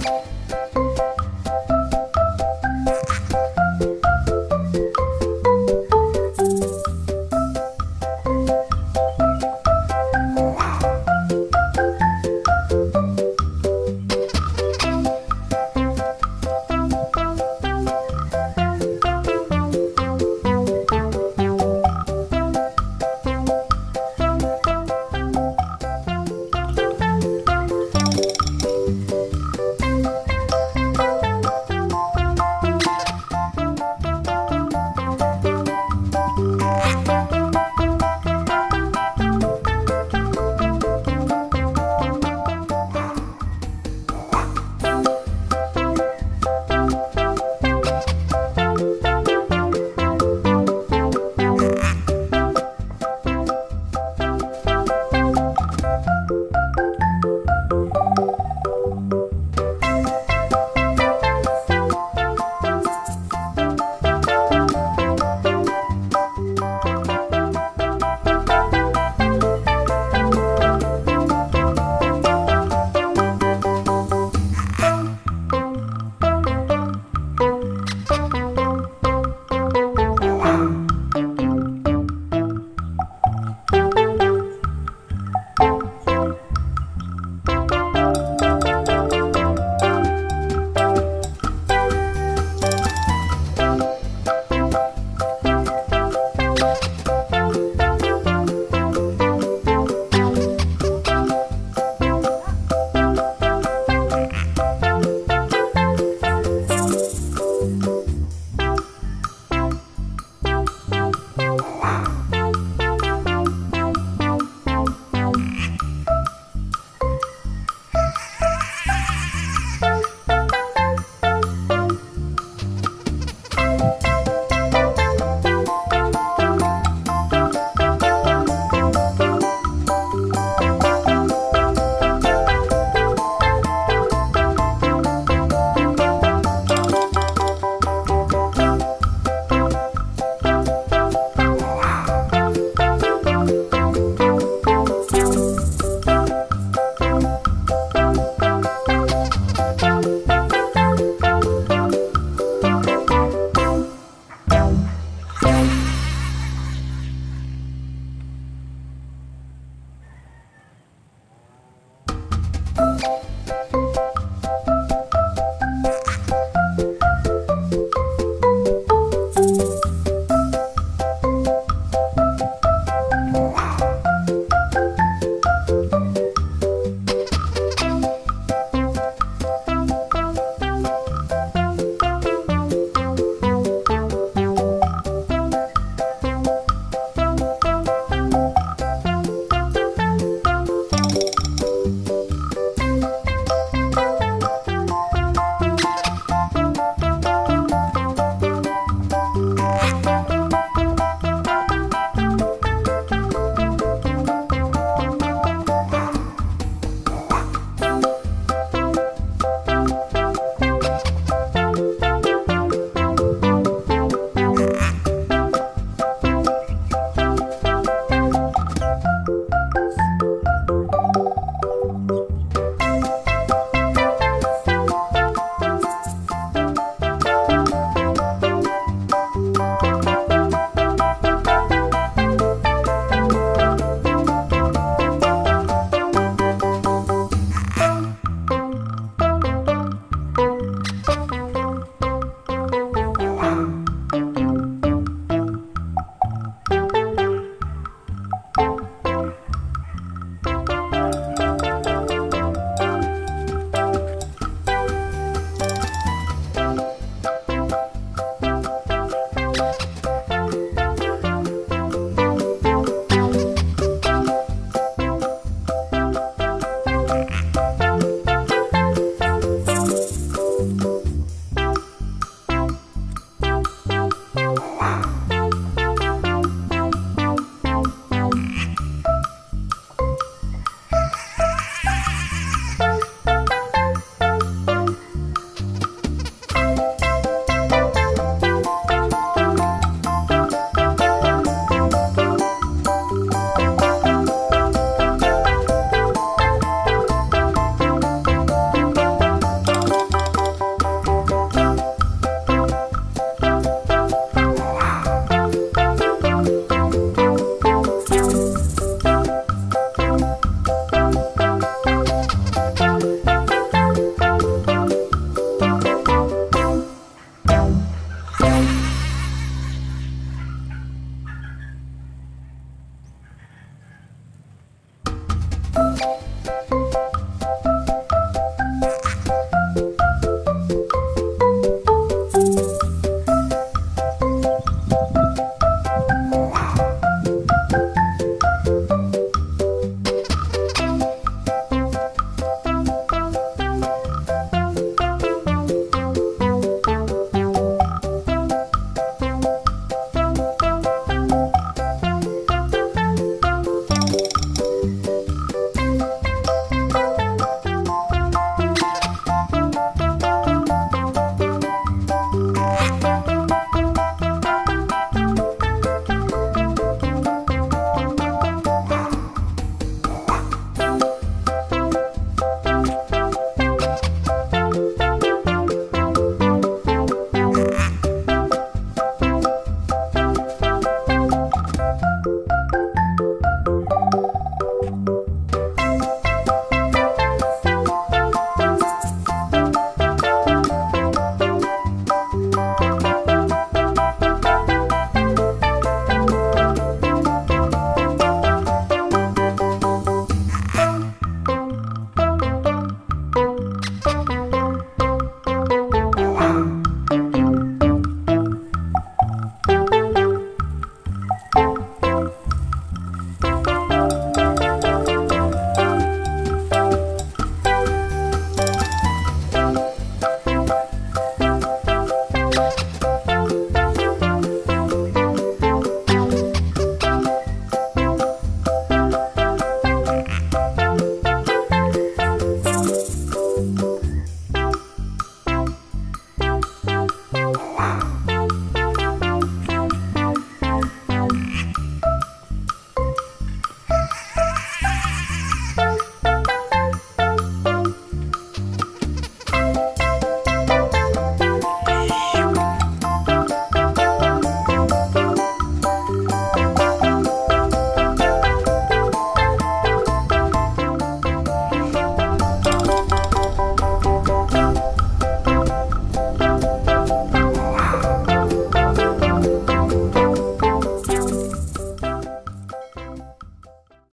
감사합니다.